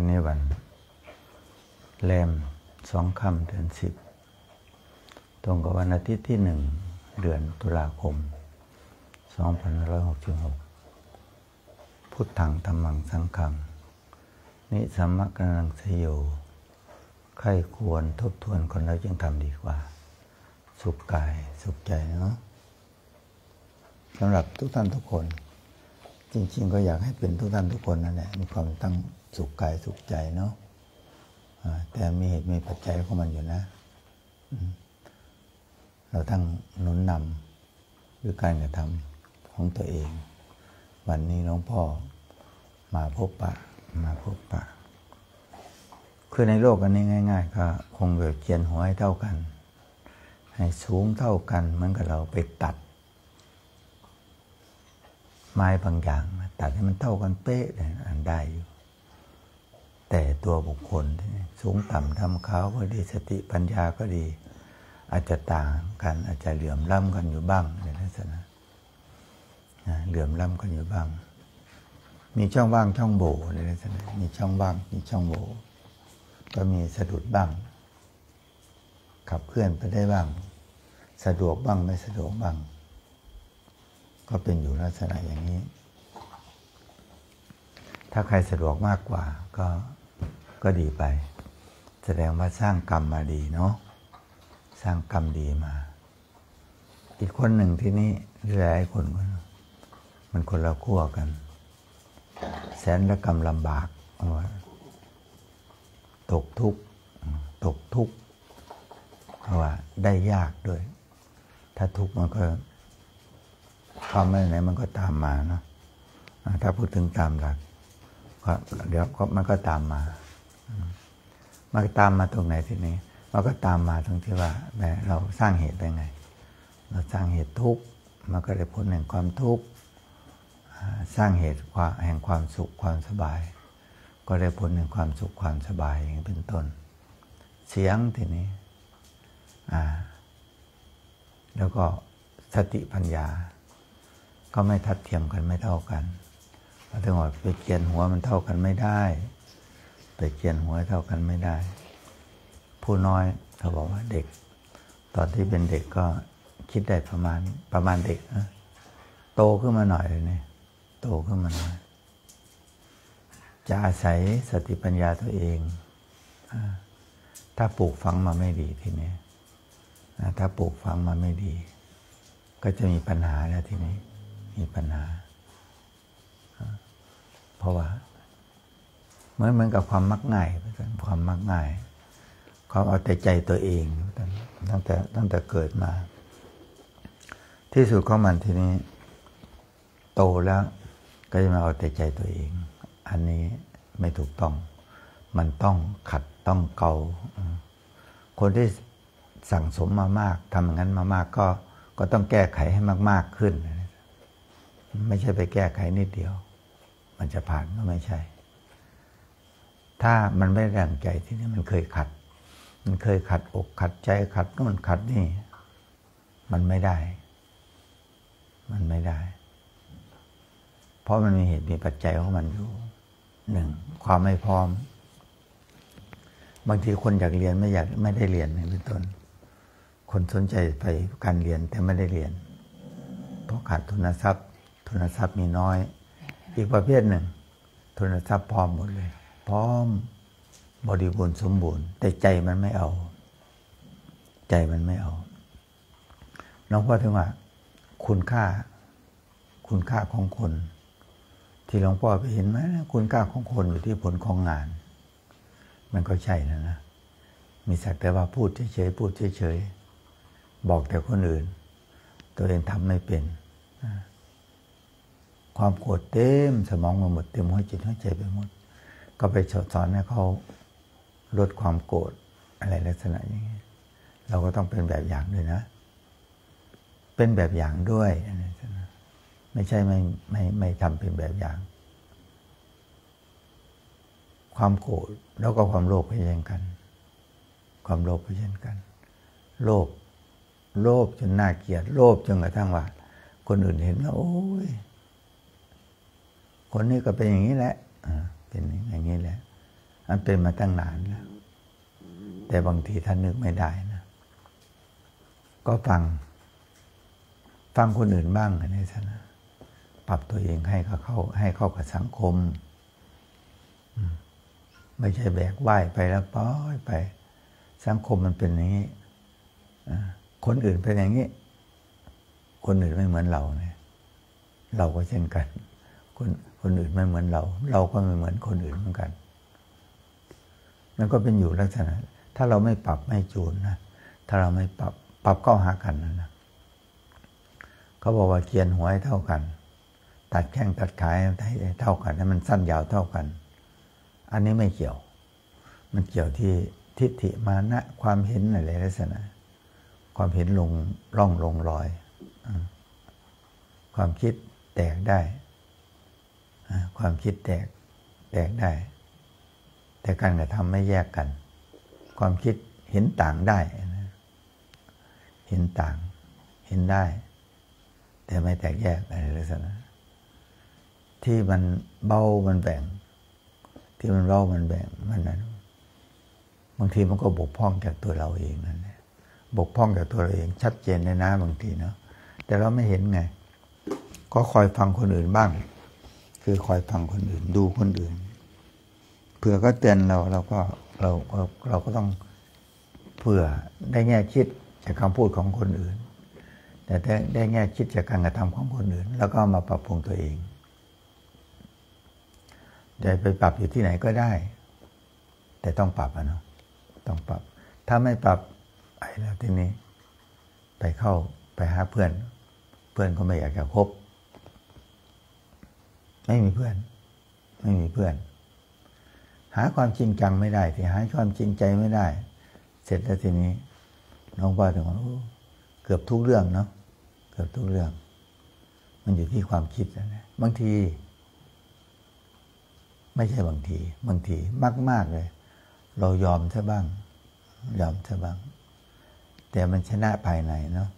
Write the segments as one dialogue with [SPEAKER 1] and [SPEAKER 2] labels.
[SPEAKER 1] วันนี้วันแรมสองค่ำเดือนสิบตรงกับวันอาทิตย์ที่หนึ่งเดือนตุลาคมสองพันร้อยหกสิบหกพุทธังธรรมังสังฆัง นิสัมมกนังสยโยใครควรทบทวนคนแล้วจึงทำดีกว่า สุขกายสุขใจเนาะสำหรับทุกท่านทุกคน จริง ๆ ก็อยากให้เป็นทุกท่านทุกคนนั่นแหละมีความตั้ง สุขกายสุขใจเนาะแต่มีเหตุมีปัจจัยของมันอยู่นะ เราตั้งหนุนนำด้วยการกระทำของตัวเอง วันนี้หลวงพ่อมาพบปะ มาพบปะ คือในโลกอันนี้ง่าย ๆ ก็คงแบบเขียนหัวให้เท่ากัน ให้สูงเท่ากันเหมือนกับเราไปตัด ไม้บางอย่าง ตัดให้มันเท่ากันเป๊ะอันได้อยู่ แต่ตัวบุคคลสูงต่ำทำเขาก็ดีสติปัญญาก็ดี อาจจะต่างกันอาจจะเหลื่อมล้ำกันอยู่บ้างในลักษณะเหลื่อมล้ำกันอยู่บ้าง มีช่องว่างช่องโบในลักษณะมีช่องว่างมีช่องโบก็มีสะดุดบ้าง ขับเคลื่อนไปได้บ้าง สะดวกบ้างไม่สะดวกบ้าง ก็เป็นอยู่ลักษณะอย่างนี้ ถ้าใครสะดวกมากกว่าก็ ก็ดีไป แสดงว่าสร้างกรรมมาดีเนาะสร้างกรรมดีมา อีกคนหนึ่งที่นี่หลายคนมันคนละขั้วกัน แสนละกรรมลำบากตกทุกข์ตกทุกข์เพราะว่าได้ยากด้วย ถ้าทุกข์มันก็ความไม่ไหนมันก็ตามมาเนาะถ้าพูดถึงตามหลักก็เดี๋ยวก็มันก็ตามมา มันก็ตามมาตรงไหนทีนี้มันก็ตามมาตรงที่ว่าแม้เราสร้างเหตุไปไง เราสร้างเหตุทุกข์มันก็ได้ผลแห่งความทุกข์สร้างเหตุแห่งความสุขความสบาย ก็ได้ผลแห่งความสุขความสบายอย่างนี้เป็นต้น เสียงทีนี้แล้วก็สติปัญญา ก็ไม่ทัดเทียมกันไม่เท่ากันถึงว่าไปเกียนหัวมันเท่ากันไม่ได้ ไปเกียนหัวเท่ากันไม่ได้ ผู้น้อยเขาบอกว่าเด็ก ตอนที่เป็นเด็กก็คิดได้ประมาณประมาณเด็กนะโตขึ้นมาหน่อยเลยเนี่ยโตขึ้นมาหน่อยจะอาศัยสติปัญญาตัวเอง ถ้าปลูกฝังมาไม่ดีทีนี้ถ้าปลูกฝังมาไม่ดี ก็จะมีปัญหาแล้วทีนี้ มีปัญหา เพราะว่า เหมือนเหมือนกับความมักง่ายความมักง่าย ความเอาแต่ใจตัวเองตั้งแต่ตั้งแต่เกิดมา ที่สุดของมันทีนี้ โตแล้วก็จะมาเอาแต่ใจตัวเอง อันนี้ไม่ถูกต้อง มันต้องขัดต้องเกา คนที่สั่งสมมามากทำอย่างนั้นมามากก็ก็ต้องแก้ไขให้มาก ๆขึ้น ไม่ใช่ไปแก้ไขนิดเดียว มันจะผ่านก็ไม่ใช่ ถ้ามันไม่แรงใจที่นี่มันเคยขัด มันเคยขัดอกขัดใจขัดนู่นขัดนี่ มันไม่ได้ มันไม่ได้ เพราะมันมีเหตุมีปัจจัยของมันอยู่หนึ่งความไม่พร้อม บางทีคนอยากเรียนไม่อยากไม่ได้เรียนเป็นต้น คนสนใจไปการเรียนแต่ไม่ได้เรียน เพราะขาดทุนทรัพย์ ทุนทรัพย์มีน้อย อีกประเภทหนึ่ง ทุนทรัพย์พร้อมหมดเลย พร้อม บริบูรณ์สมบูรณ์ แต่ใจมันไม่เอา ใจมันไม่เอาน้องพ่อถึงว่า คุณค่า คุณค่าของคน ที่หลวงพ่อไปเห็นไหมคุณค่าของคนอยู่ที่ผลของงาน มันก็ใช่นะนะ มีสักแต่ว่าพูดเฉยๆพูดเฉยๆบอกแต่คนอื่น ตัวเองทำไม่เป็นความโกรธเต็มสมองมาหมดเต็มหัวจิตหัวใจไปหมด ก็ไปสอนให้เขาลดความโกรธอะไรลักษณะอย่างนี้เราก็ต้องเป็นแบบอย่างด้วยนะ เป็นแบบอย่างด้วยไม่ใช่ไม่ไม่ไม่ทำเป็นแบบอย่าง ความโกรธแล้วก็ความโลภเช่นกัน ความโลภเช่นกัน โลภโลภจนน่าเกลียด โลภจนกระทั่งว่า คนอื่นเห็นแล้วโอ้ยคนนี้ก็เป็นอย่างนี้แหละ เป็นอย่างนี้แหละ มันเป็นมาตั้งนานแล้ว แต่บางทีท่านนึกไม่ได้นะ ก็ฟัง ฟังคนอื่นบ้างในสนะปรับตัวเองให้เขาเข้าให้เข้ากับสังคม ไม่ใช่แบกไหวไปแล้วป้อยไป สังคมมันเป็นอย่างนี้ คนอื่นเป็นอย่างนี้ คนอื่นไม่เหมือนเราเนี่ยเราก็เช่นกัน คน คนอื่นไม่เหมือนเรา เราก็ไม่เหมือนคนอื่นเหมือนกันมันก็เป็นอยู่ลักษณะ ถ้าเราไม่ปรับไม่จูนนะถ้าเราไม่ปรับปรับเข้าหากันนะนะเขาบอกว่าเกียนหัวให้เท่ากัน ตัดแข้งตัดขาให้เท่ากันให้มันสั้นยาวเท่ากัน อันนี้ไม่เกี่ยว มันเกี่ยวที่ทิฏฐิมานะ ความเห็นอะไรลักษณะ ความเห็นลงร่องลงรอย ความคิดแตกได้ ความคิดแตกแตกได้ แต่การกระทำไม่แยกกัน ความคิดเห็นต่างได้นะเห็นต่างเห็นได้ แต่ไม่แตกแยกอะไรลักษณะที่มันเบามันแบ่ง ที่มันเบามันแบ่งมันนั้นบางทีมันก็บกพร่องจากตัวเราเองนั่นแหละบกพร่องจากตัวเราเองชัดเจนในนะบางทีเนาะแต่เราไม่เห็นไง ก็คอยฟังคนอื่นบ้าง คือคอยฟังคนอื่น ดูคนอื่นเผื่อก็เตือนเราเราก็เราเราก็ต้องเผื่อได้แง่คิดจากคำพูดของคนอื่น แต่ได้ได้แง่คิดจากการกระทำของคนอื่น แล้วก็มาปรับปรุงตัวเองจะไปปรับอยู่ที่ไหนก็ได้ แต่ต้องปรับอะเนาะต้องปรับ ถ้าไม่ปรับไอ้แล้วทีนี้ ไปเข้าไปหาเพื่อน เพื่อนก็ไม่อยากจะคบ ไม่มีเพื่อน ไม่มีเพื่อน หาความจริงจังไม่ได้ที่หาความจริงใจไม่ได้ เสร็จแล้วทีนี้น้องว่าถึงว่าเกือบทุกเรื่องเนาะเกือบทุกเรื่อง มันอยู่ที่ความคิดนะบางที ไม่ใช่บางที บางทีมากมากเลย เรายอมซะบ้าง ยอมซะบ้าง แต่มันชนะภายในเนาะ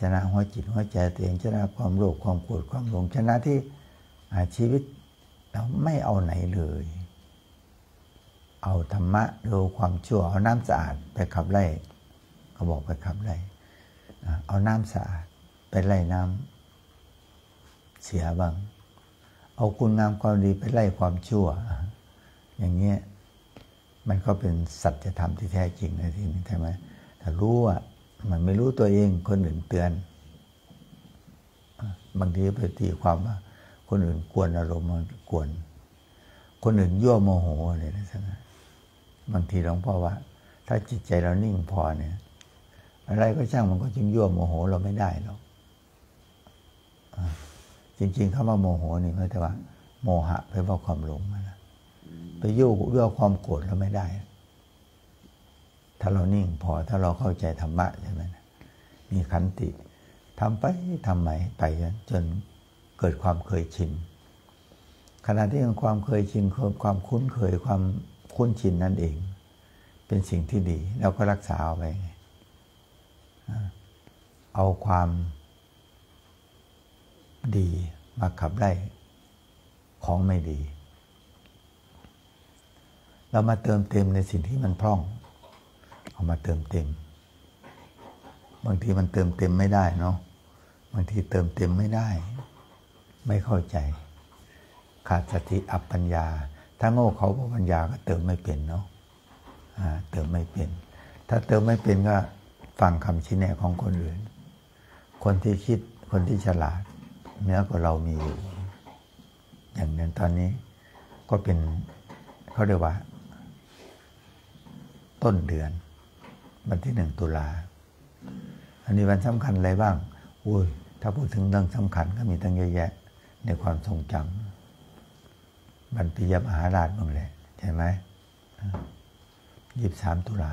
[SPEAKER 1] ชนะหัวจิตหัวใจตัวเองชนะความโลภความโกรธความหลงชนะที่ ชีวิตเราไม่เอาไหนเลย เอาธรรมะดูความชั่ว เอาน้ำสะอาดไปขับไล่เขาบอกไปขับไล่เอาน้ำสะอาดไปไล่น้ำเสียบ้าง เอาคุณงามความดีไปไล่ความชั่ว อย่างเงี้ยมันก็เป็นสัจธรรมที่แท้จริงในที่นี้ใช่ไหมถ้ารู้ว่ามันไม่รู้ตัวเองคนอื่นเตือน บางทีไปตีความว่า คนอื่นกวนอารมณ์มันกวน คนอื่นยั่วโมโหอะไรนะใช่ไหมบางทีหลวงพ่อว่า ถ้าจิตใจเรานิ่งพอเนี่ย อะไรก็ช่างมันก็จึงยั่วโมโหเราไม่ได้หรอกจริงๆคำว่าโมโหนี่ไม่ใช่ว่า โมหะไปว่าความหลงนะไปยุ่งยั่วความโกรธเราไม่ได้ ถ้าเรานิ่งพอถ้าเราเข้าใจธรรมะใช่ไหมมีขันติทำไปทำใหม่ไปจน เกิดความเคยชินขณะที่ความเคยชินความคุ้นเคยความคุ้นชินนั่นเอง เป็นสิ่งที่ดีแล้วก็รักษาเอาไว้เอาความดีมาขับไล่ของไม่ดี เรามาเติมเต็มในสิ่งที่มันพร่อง เอามาเติมเต็ม บางทีมันเติมเต็มไม่ได้เนาะบางทีเติมเต็มไม่ได้ ไม่เข้าใจ ขาดสติอัปปัญญา ถ้าโง่เขาปัญญาก็เติมไม่เป็นเนาะเติมไม่เป็น ถ้าเติมไม่เป็นก็ฟังคำชี้แนะของคนอื่น คนที่คิดคนที่ฉลาดเนื้อกว่าเรามีอยู่ อย่างนั้นตอนนี้ก็เป็นเขาเรียกว่า ต้นเดือน วันที่หนึ่งตุลาอันนี้วันสำคัญอะไรบ้างอุ้ยถ้าพูดถึงเรื่องสำคัญก็มีตั้งเยอะแยะ ในความทรงจำบรรพิยมหาราชบ้างเลยใช่ไหมยี่สิบสามตุลา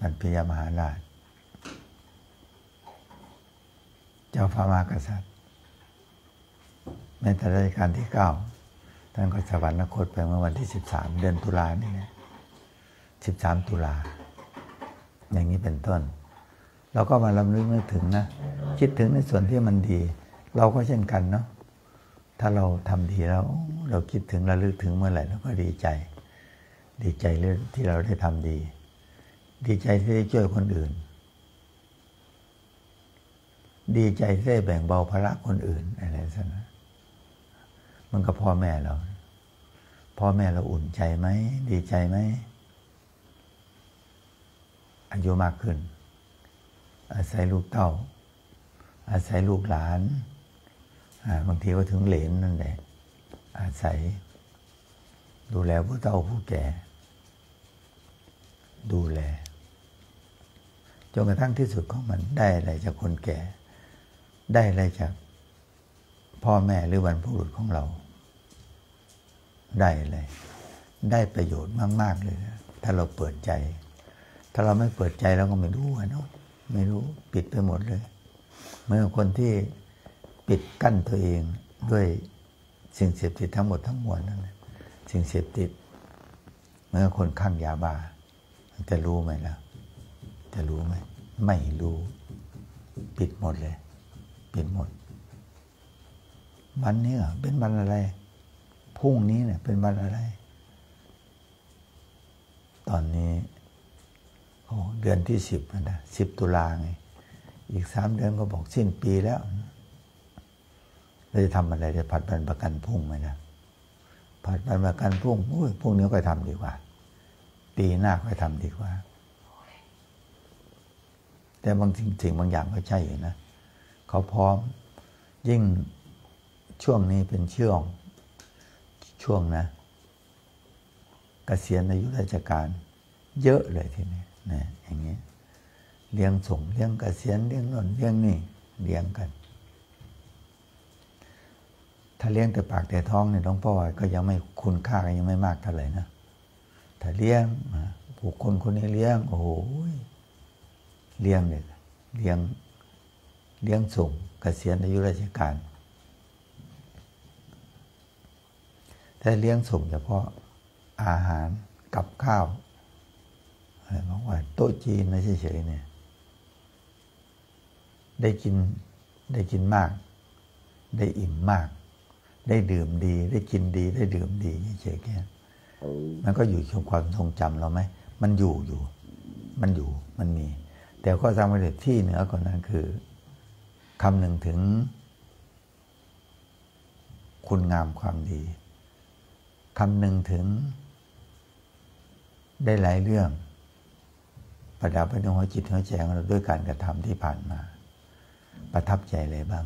[SPEAKER 1] บรรพิยมหาราช เจ้าฟ้ามากษัตริย์ในแต่ราชการที่เก้าท่านก็สวรรคตไปเมื่อวันที่สิบสามเดือนตุลานี่แหละสิบสามตุลา อย่างนี้เป็นต้น เราก็มาลำลึกนึกถึงนะ คิดถึงในส่วนที่มันดี เราก็เช่นกันเนาะ ถ้าเราทำดีแล้วเราคิดถึงระลึกถึงเมื่อไหร่เราก็ดีใจ ดีใจเรื่องที่เราได้ทำดี ดีใจที่ได้ช่วยคนอื่น ดีใจที่ได้แบ่งเบาภาระคนอื่นอะไรสักนะมันก็พ่อแม่เรา พ่อแม่เราอุ่นใจไหม ดีใจไหมอายุมากขึ้น อาศัยลูกเต้า อาศัยลูกหลาน บางทีก็ถึงเหลนนั่นแหละ อาศัย ดูแลผู้เฒ่าผู้แก่ ดูแลจนกระทั่งที่สุดของมันได้อะไรจากคนแก่ ได้อะไรจากพ่อแม่หรือบรรพบุรุษของเรา ได้อะไรได้ประโยชน์มาก ๆ เลยนะถ้าเราเปิดใจ ถ้าเราไม่เปิดใจเราก็ไม่รู้เนาะไม่รู้ปิดไปหมดเลย เมื่อคนที่ ปิดกั้นตัวเองด้วยสิ่งเสพติดทั้งหมดทั้งมวลนั่นแหละสิ่งเสพติดเมื่อคนข้างยาบ้าจะรู้ไหมล่ะจะรู้ไหมไม่รู้ ปิดหมดเลย ปิดหมด วันนี้เป็นวันอะไรพรุ่งนี้เนี่ย เป็นวันอะไร ตอนนี้โอ้เดือนที่สิบนะสิบตุลาไง อีกสามเดือนก็บอกสิ้นปีแล้ว เราจะทำอะไรจะผัดบันประกันพุ่งไหมนะผัดบันประกันพุ่งอุ้ยพรุ่งนี้ก็ทำดีกว่า ปีหน้าก็ทำดีกว่า แต่บางสิ่งบางอย่างก็ใช่อยู่นะเขาพร้อมยิ่งช่วงนี้เป็นช่วงช่วงนะกเกษียณอายุราชการ เยอะเลยทีนี้นะอย่างนี้เลี้ยงส่งเลี้ยงกเกษียณเลี้ยงนนเลี้ยงนี่เลี้ยงกัน ถ้าเลี้ยงแต่ปากแต่ท้องเนี่ยหลวงพ่อก็ยังไม่คุณค่ายังไม่มากเท่าไหร่นะถ้าเลี้ยงผู้คนคนนี้เลี้ยงโอ้โหเลี้ยงเนี่ยเลี้ยงเลี้ยงส่งกเกษียณอายุราชการแต่เลี้ยงส่งเฉพาะอาหารกับข้าวอะไรบอกว่าโต๊ะจีนไม่เฉยๆเนี่ยได้กินได้กินมาก ได้อิ่มมาก ได้ดื่มดี ได้กินดี ได้ดื่มดีเฉยๆแค่มันก็อยู่ช่วงความทรงจำเราไหมมันอยู่อยู่ มันอยู่มันมี แต่ข้อสำคัญที่เหนือกว่านั้นคือคำหนึ่งถึง คุณงามความดีคำหนึ่งถึง ได้หลายเรื่อง ประดับไปในหัวจิตหัวใจของเราด้วยการกระทำที่ผ่านมา ประทับใจอะไรบ้าง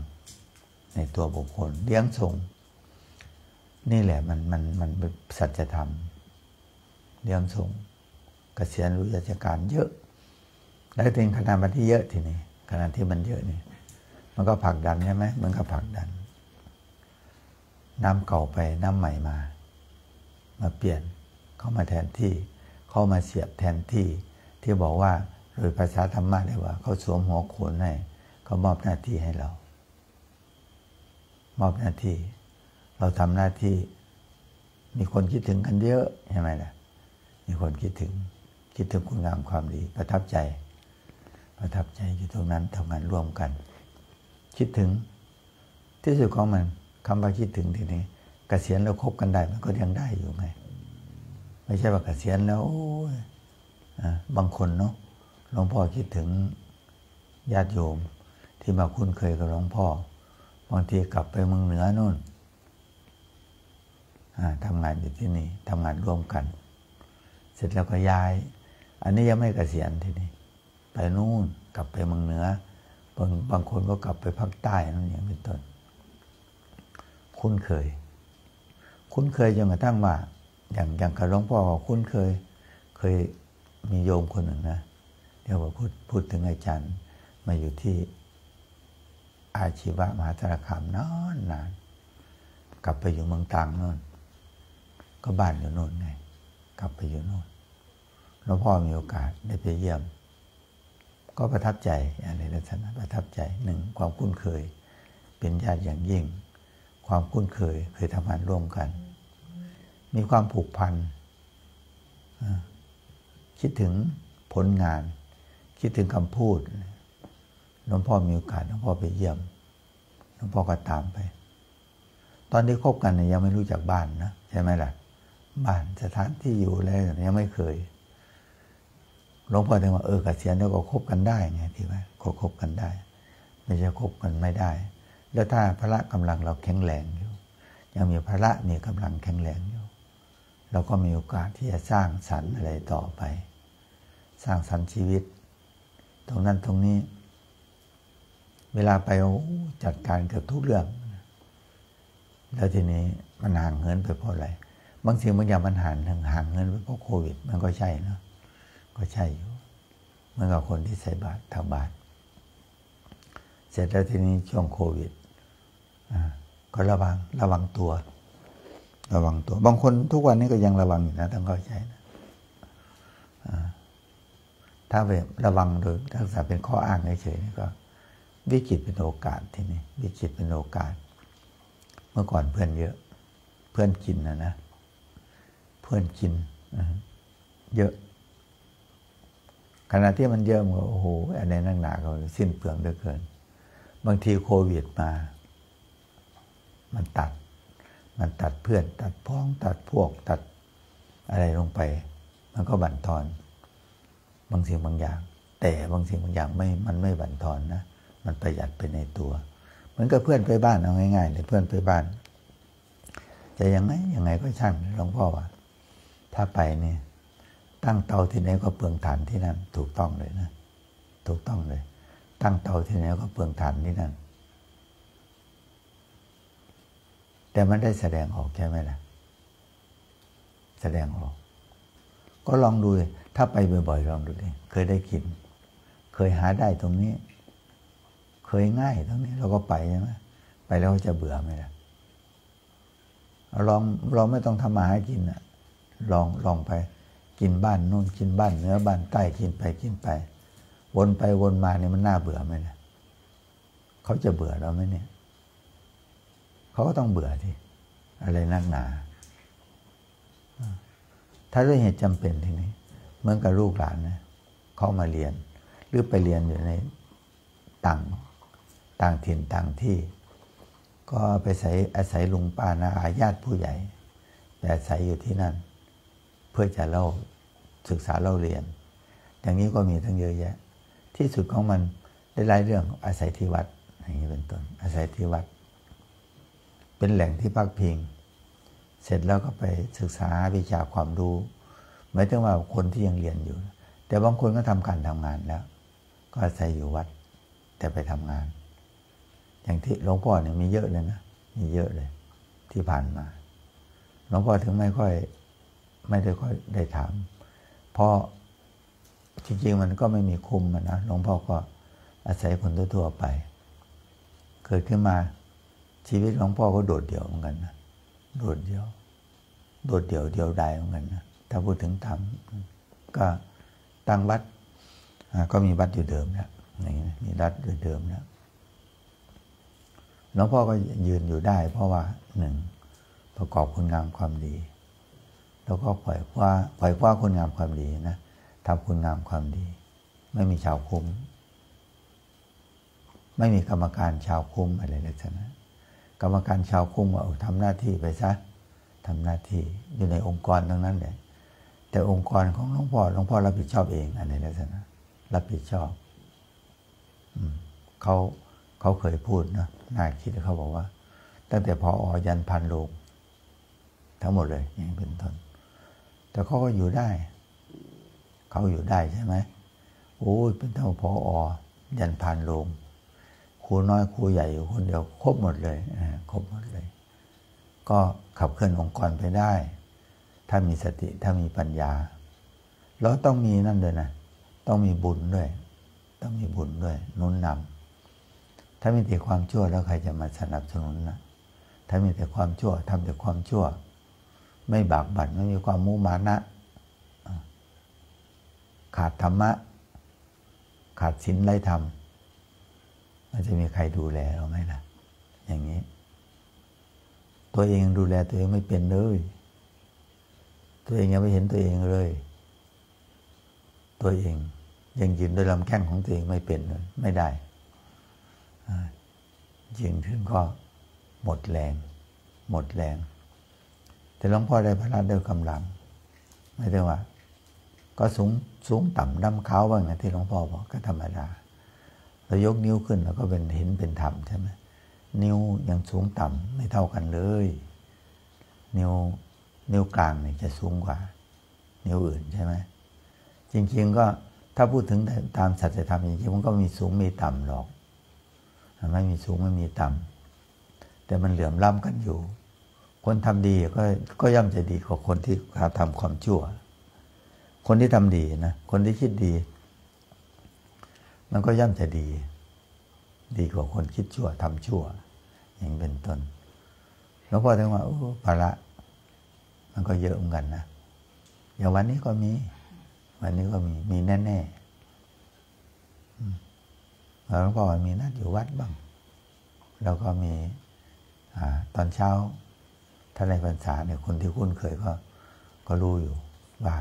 [SPEAKER 1] ในตัวบุคคลเลี้ยงส่ง นี่แหละมันมันมันเป็นสัจธรรมเลี้ยงส่งกเกษียณรู้ราชการเยอะแล้วถึงขนาดมันที่เยอะทีนี้ขนาดที่มันเยอะนี่มันก็ผลักดันใช่ไหมมันก็ผลักดันน้ำเก่าไปน้ำใหม่มา มาเปลี่ยนเข้ามาแทนที่ เข้ามาเสียบแทนที่ ที่บอกว่าโดยภาษาธรรมะเลยว่า เขาสวมหัวโขนให้เขามอบหน้าที่ให้เรา มอบหน้าที่ เราทำหน้าที่ มีคนคิดถึงกันเยอะใช่ไหมล่ะ มีคนคิดถึงคิดถึงคุณงามความดี ประทับใจ ประทับใจอยู่ตรงนั้นทำงานร่วมกัน คิดถึงที่สุดของมันคำว่าคิดถึงทีนี้กษียณแล้วคบกันได้มันก็ยังได้อยู่ไง ไม่ใช่ว่าเกษียณแล้วบางคนเนาะหลวงพ่อคิดถึงญาติโยมที่มาคุ้นเคยกับหลวงพ่อบางทีกลับไปเมืองเหนือนู่น ทำงานอยู่ที่นี่ทำงานร่วมกัน เสร็จแล้วก็ย้าย อันนี้ยังไม่เกษียณที่นี่ไปนู่นกลับไปเมืองเหนือบางบางคนก็กลับไปภาคใต้นั่นอย่างเป็นต้น คุ้นเคย คุ้นเคยจนกระทั่งว่าอย่างอย่างกับหลวงพ่อคุ้นเคย เคยมีโยมคนหนึ่งนะเดี๋ยวว่าพูดพูดถึงอาจารย์มาอยู่ที่อาชีวะมหาสารคามนานนานกลับไปอยู่เมืองตรังโน่น ก็บ้านอยู่โน่นไง กลับไปอยู่โน่นหลวงพ่อมีโอกาสได้ไปเยี่ยม ก็ประทับใจอะไรลักษณะประทับใจหนึ่งความคุ้นเคย เป็นญาติอย่างยิ่ง ความคุ้นเคยเคยทำงานร่วมกัน มีความผูกพันคิดถึงผลงาน คิดถึงคำพูดหลวงพ่อมีโอกาสหลวงพ่อไปเยี่ยมหลวงพ่อก็ตามไป ตอนที่คบกันเนี่ยยังไม่รู้จักบ้านนะใช่ไหมล่ะ บ้านสถานที่อยู่อะไรยังไม่เคยหลวงพ่อถึงว่าเออเกษียณแล้วก็คบกันได้ไงที่ว่าคบคบกันได้ ไม่ใช่คบกันไม่ได้ แล้วถ้าพระกำลังเราแข็งแรงอยู่ ยังมีพระมีกำลังแข็งแรงอยู่เราก็มีโอกาสที่จะสร้างสรรค์อะไรต่อไป สร้างสรรค์ชีวิต ตรงนั้นตรงนี้ เวลาไปจัดการเกือบทุกเรื่อง แล้วทีนี้มันห่างเหินไปเพราะอะไร บางสิ่งบางอย่างมันห่างห่างเงินเพราะโควิด มันก็ใช่เนาะก็ใช่อยู่เมื่อกับคนที่ใส่บาตรทำบาตรเสร็จแล้วทีนี้ช่วงโควิดก็ระวังระวังตัว ระวังตัว บางคนทุกวันนี้ก็ยังระวังอยู่นะต้องเข้าใจนะถ้าแบบระวังโดยรักษาเป็นข้ออ้างเฉยๆก็ วิกฤตเป็นโอกาสทีนี้วิกฤตเป็นโอกาส เมื่อก่อนเพื่อนเยอะ เพื่อนกินนะนะ เพื่อนกินเยอะ ขณะที่มันเยอะมันโอ้โหอะไรนั่งหนาเขาสิ้นเปลืองเหลือเกิน บางทีโควิดมา มันตัด มันตัดเพื่อน ตัดพ้องตัดพวกตัดอะไรลงไป มันก็บั่นทอน บางสิ่งบางอย่าง แต่บางสิ่งบางอย่างไม่มันไม่บั่นทอนนะมันประหยัดไปในตัว เหมือนกับเพื่อนไปบ้านเอาง่ายๆเลยเพื่อนไปบ้าน จะยังไงยังไงก็ช่างหลวงพ่อว่า ถ้าไปเนี่ยตั้งเตาที่ไหนก็เปลืองถ่านที่นั่น ถูกต้องเลยนะ ถูกต้องเลย ตั้งเตาที่ไหนก็เปลืองถ่านที่นั่น แต่มันได้แสดงออกใช่ไหมล่ะ แสดงออก ก็ลองดู ถ้าไปบ่อยๆลองดูเลยเคยได้กิน เคยหาได้ตรงนี้ เคยง่ายตรงนี้เราก็ไปใช่ไหมไปแล้วจะเบื่อไหมล่ะลองเราไม่ต้องทำมาหากินอะ ลองลองไป กินบ้านนู่นกินบ้านเหนือบ้านใต้กินไปกินไป วนไปวนมาเนี่ยมันน่าเบื่อไหมเนี่ยเขาจะเบื่อเราไหมเนี่ยเขาก็ต้องเบื่อที่อะไรนักหนา ถ้าด้วยเหตุจำเป็นทีนี้เหมือนกับลูกหลานนะเขามาเรียน หรือไปเรียนอยู่ในต่างต่างถิ่นต่างที่ ก็ไปใส่อาศัยลุงป้านาอาญาติผู้ใหญ่ไปอาศัยอยู่ที่นั่น เพื่อจะเล่าศึกษาเล่าเรียน อย่างนี้ก็มีทั้งเยอะแยะ ที่สุดของมันได้หลายเรื่องอาศัยที่วัดอย่างนี้เป็นต้นอาศัยที่วัด เป็นแหล่งที่พักพิง เสร็จแล้วก็ไปศึกษาวิชาความรู้หมายถึงว่าคนที่ยังเรียนอยู่ แต่บางคนก็ทำการทำงานแล้ว ก็อาศัยอยู่วัด แต่ไปทำงาน อย่างที่หลวงพ่อเนี่ยมีเยอะเลยนะมีเยอะเลย ที่ผ่านมาหลวงพ่อถึงไม่ค่อย ไม่ได้ค่อยได้ถาม เพราะจริงๆมันก็ไม่มีคุมนะหลวงพ่อก็อาศัยคนทั่วๆไป เกิดขึ้นมาชีวิตหลวงพ่อก็โดดเดี่ยวเหมือนกันนะโดดเดี่ยว โดดเดี่ยวเดียวดายเหมือนกันนะถ้าพูดถึงธรรมก็ตั้งวัดก็มีวัดอยู่เดิมแล้วมีวัดอยู่เดิมแล้วหลวงพ่อก็ยืนอยู่ได้ เพราะว่าหนึ่งประกอบคุณงามความดี แล้วก็ปล่อยว่าปล่อยว่าคุณงามความดีนะทำคุณงามความดี ไม่มีชาวคุ้ม ไม่มีกรรมการชาวคุ้มอะไรเลยนะกรรมการชาวคุ้มว่าทำหน้าที่ไปซะทำหน้าที่อยู่ในองค์กรทั้งนั้นเลยแต่องค์กรของหลวงพ่อหลวงพ่อรับผิดชอบเองอันนี้ลักษณะรับผิดชอบเขาเขาเคยพูดนะน่าคิดเขาบอกว่า ตั้งแต่พออยันพันโลงทั้งหมดเลยอย่างเป็นต้น แต่เขาก็อยู่ได้ เขาอยู่ได้ใช่ไหมโอ้ยเป็นเท่าพออยันผ่านลงครูน้อยครูใหญ่อยู่คนเดียวครบหมดเลยครบหมดเลย ก็ขับเคลื่อนองค์กรไปได้ ถ้ามีสติถ้ามีปัญญา แล้วต้องมีนั่นด้วยนะต้องมีบุญด้วย ต้องมีบุญด้วยนุนนำถ้ามีแต่ความชั่วแล้วใครจะมาสนับสนุนนะถ้ามีแต่ความชั่วทำแต่ความชั่ว ไม่บากบั่นไม่มีความมุมานะ ขาดธรรมะ ขาดศีลไรธรรมมันจะมีใครดูแลเราไหมล่ะ อย่างนี้ ตัวเองดูแลตัวเองไม่เป็นเลย ตัวเองยังไม่เห็นตัวเองเลย ตัวเองยังยืนด้วยลำแข้งของตัวเองไม่เป็นเลยไม่ได้ยิงถึงก็หมดแรง หมดแรง แต่หลวงพ่อได้พระด้วยกำลังไม่ได้ว่า ก็สูงสูงต่ำดำขาวว่าไงที่หลวงพ่อบอกก็ธรรมดาเรายกนิ้วขึ้นแล้วก็เป็นเห็นเป็นธรรมใช่ไหมนิ้วยังสูงต่ำไม่เท่ากันเลย นิ้วนิ้วกลางเนี่ยจะสูงกว่า นิ้วอื่นใช่ไหมจริง ๆ ก็ถ้าพูดถึงตามสัจธรรมจริงๆมันก็มีสูงมีต่ำหรอก ไม่มีสูงไม่มีต่ำแต่มันเหลื่อมล้ำกันอยู่ คนทำดีก็ก็ย่อมจะดีกว่าคนที่ทำความชั่ว คนที่ทำดีนะ คนที่คิดดี มันก็ย่อมจะดี ดีกว่าคนคิดชั่วทำชั่ว อย่างเป็นต้นหลวงพ่อถึงว่าโอ้ภาระมันก็เยอะเหมือนกันนะอย่างวันนี้ก็มี วันนี้ก็มีมีแน่ๆหลวงพ่อมีนัดอยู่วัดบ้าง แล้วก็มีอตอนเช้า ถ้าในพรรษาเนี่ยคนที่คุ้นเคยก็ก็รู้อยู่ว่า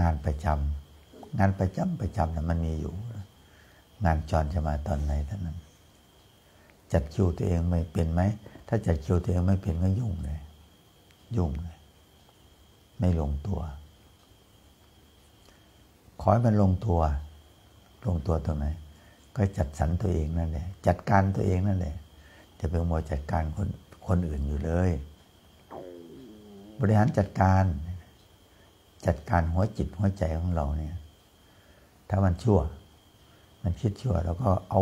[SPEAKER 1] งานประจำงานประจำประจำเนะมันมีอยู่ งานจรจะมาตอนไหนเท่านั้น จัดคิวตัวเองไม่เป็นไหม ถ้าจัดคิวตัวเองไม่เป็นก็ยุ่งเลย ยุ่งเลย ไม่ลงตัวขอให้มันลงตัว ลงตัวตรงไหน ก็จัดสรรตัวเองนั่นแหละ จัดการตัวเองนั่นแหละจะเป็นมัวจัดการคน คนอื่นอยู่เลย บริหารจัดการ จัดการหัวจิตหัวใจของเราเนี่ย ถ้ามันชั่ว มันคิดชั่วแล้วก็เอา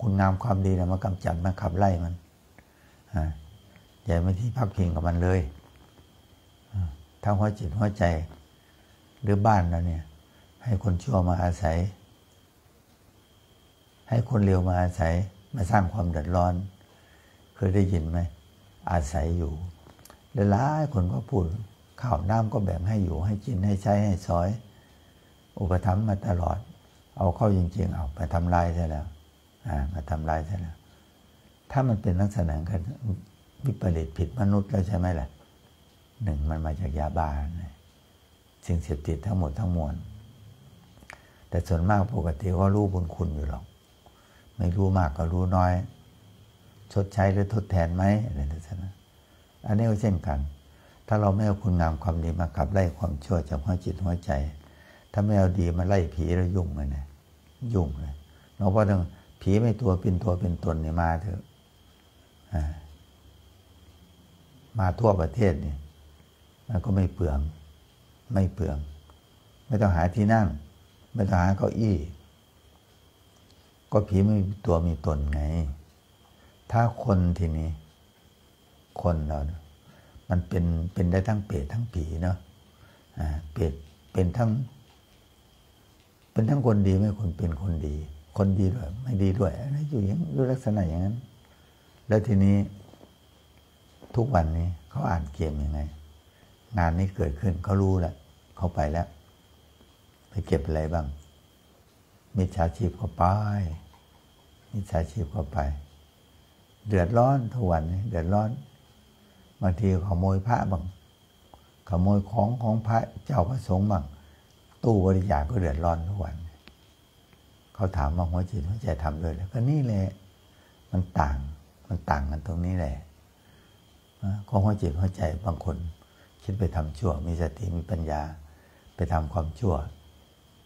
[SPEAKER 1] คุณงามความดีมากำจัดมาขับไล่มันอย่าไปที่พักพิงกับมันเลยทั้งหัวจิตหัวใจหรือบ้านเราเนี่ย ให้คนชั่วมาอาศัย ให้คนเลวมาอาศัยมาสร้างความเดือดร้อน เคยได้ยินไหม อาศัยอยู่หลายคนก็พูดข้าวน้ำก็แบ่งให้อยู่ให้กินให้ใช้ให้ซอย อุปถัมภ์มาตลอด เอาเข้าจริงๆ เอาไปทำลายใช่แล้วมาทำลายใช่แล้ว ถ้ามันเป็นลักษณะกันวิปริตผิดมนุษย์แล้วใช่ไหมล่ะหนึ่งมันมาจากยาบ้าสิ่งเสพติดทั้งหมดทั้งมวลแต่ส่วนมากปกติก็รู้บุญคุณอยู่หรอก ไม่รู้มากก็รู้น้อย ชดใช้หรือทดแทนไหมอะไรลักษณะอันนี้ก็เช่นกัน ถ้าเราไม่เอาคุณงามความดีมาขับไล่ความชั่วจากหัวจิตหัวใจ ถ้าไม่เอาดีมาไล่ผีแล้วยุ่งเลยนะยุ่งเลยเราก็ต้องผีไม่ตัวเป็นตัวเป็นตนเนี่ยมาเถอะมาทั่วประเทศเนี่ยมันก็ไม่เปลือง ไม่เปลือง ไม่ต้องหาที่นั่ง ไม่ต้องหาเก้าอี้ ก็ผีไม่มีตัวมีตนไง ถ้าคนทีนี้ คนเรา มันเป็นเป็นได้ทั้งเปรตทั้งผีเนาะอ่าเปรตเป็นทั้ง เป็นทั้งคนดีไม่คนเป็นคนดี คนดีด้วย ไม่ดีด้วยอะไรอยู่อย่างด้วยลักษณะอย่างนั้น แล้วทีนี้ ทุกวันนี้เขาอ่านเกมยังไง งานนี้เกิดขึ้นเขารู้แล้วเขาไปแล้ว ไปเก็บอะไรบ้างมิจฉาชีพก็ไปมิจฉาชีพก็ไป เดือดร้อนทุกวันเดือดร้อน บางทีขโมยพระบ้างขโมยของของพระเจ้าพระสงฆ์บ้างตู้บริจาคก็เดือดร้อนทุกวัน เขาถามว่าหัวจิตหัวใจทำเลยแล้วก็นี่แหละมันต่างมันต่างกันตรงนี้แหละของหัวจิตหัวใจบางคน คิดไปทำชั่ว มีสติมีปัญญา ไปทำความชั่ว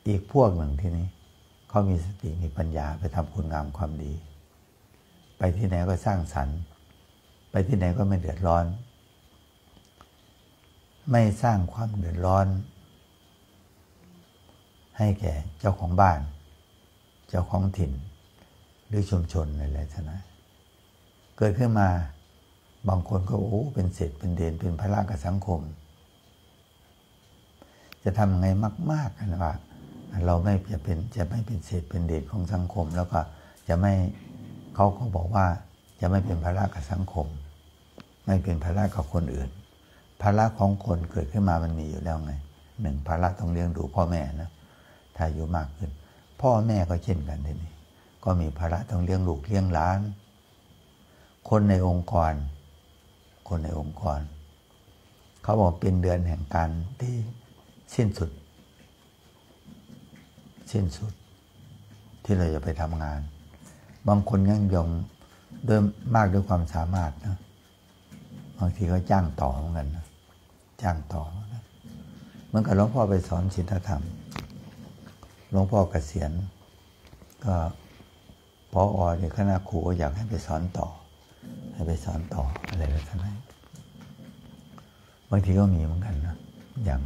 [SPEAKER 1] อีกพวกหนึ่งที่นี้เขามีสติมีปัญญาไปทำคุณงามความดี ที่ไหนก็สร้างสรรค์ ไปที่ไหนก็ไม่เดือดร้อน ไม่สร้างความเดือดร้อน ให้แก่เจ้าของบ้าน เจ้าของถิ่น หรือชุมชนอะไรๆนะ เกิดขึ้นมาบางคนก็โอ้เป็นเศษเป็นเดนเป็นพระกับสังคม จะทำไงมากๆกันว่าเราไม่จะเป็นจะไม่เป็นเศษเป็นเดนของสังคม แล้วก็จะไม่ เขาเขาบอกว่าจะไม่เป็นภาระกับสังคม ไม่เป็นภาระกับคนอื่น ภาระของคนเกิดขึ้นมามันมีอยู่แล้วไงหนึ่งภาระต้องเลี้ยงดูพ่อแม่นะถ้าอยู่มากขึ้น พ่อแม่ก็เช่นกันทีนี้ก็มีภาระต้องเลี้ยงลูกเลี้ยงหลาน คนในองค์กร คนในองค์กร เขาบอกเป็นเดือนแห่งการที่สิ้นสุด สิ้นสุดที่เราจะไปทำงาน บางคนยังยอมด้วยมากด้วยความสามารถนะบางทีก็จ้างต่อเหมือนกันนะจ้างต่อเหมือนกันเหมือนกับหลวงพ่อไปสอนศีลธรรมหลวงพ่อเกษียณก็พออเนี่ยคณะครูอยากให้ไปสอนต่อ ให้ไปสอนต่ออะไรแบบนั้นบางทีก็มีเหมือนกันนะอย่าง